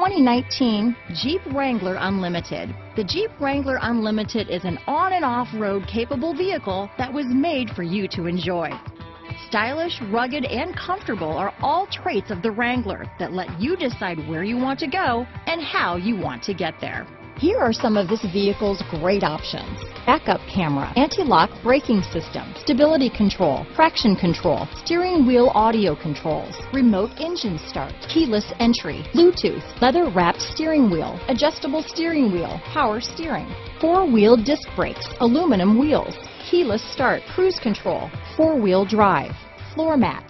2019 Jeep Wrangler Unlimited. The Jeep Wrangler Unlimited is an on and off-road capable vehicle that was made for you to enjoy. Stylish, rugged, and comfortable are all traits of the Wrangler that let you decide where you want to go and how you want to get there. Here are some of this vehicle's great options. Backup camera, anti-lock braking system, stability control, traction control, steering wheel audio controls, remote engine start, keyless entry, Bluetooth, leather wrapped steering wheel, adjustable steering wheel, power steering, four-wheel disc brakes, aluminum wheels, keyless start, cruise control, four-wheel drive, floor mats,